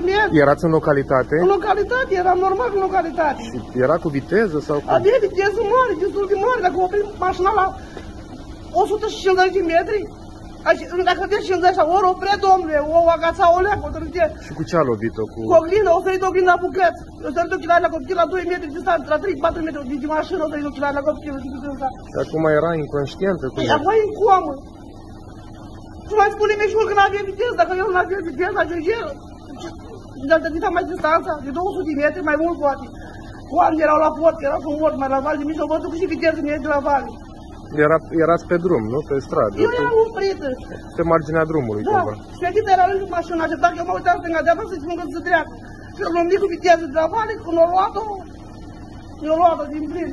mulțumesc. Erați în localitate? În localitate, eram normal în localitate. Era cu viteză sau cu... Avea viteză mare, destul de mare, dacă oprim mașina la 150 de metri, Aș- dacă te 50 așa, ori opre, domnule, o agața o leacă, o trăgea. Și cu ce a lovit-o? Cu... Cu oglină, o sărit oglină la bucăți. O sărit ochelari la copil la 2 metri distanță, la 3-4 metri de, de mașină, o sărit ochelari la copil. știi cum se întâmplă? Și acum era inconștientă? Cum Păi, acum e în coamă. Și mai spune Mișul că n-avea viteză, dacă eu n-avea viteză, ajungea. Dar de atâta mai distanța, de 200 de metri, mai mult poate. Oamenii erau la pot, erau cu vot, mai la Val de Mișul, văd cu și viteză în de la Vale. Era, erați pe drum, nu? Pe stradă? Eu pe, eram oprită. pe marginea drumului, Da, cumva. și fetița era lângă mașină, aștepta că eu mă uitam stânga de să spun că se treacă. Și am luat cu viteză de la Vale, când o luat-o, eu luat-o din plin.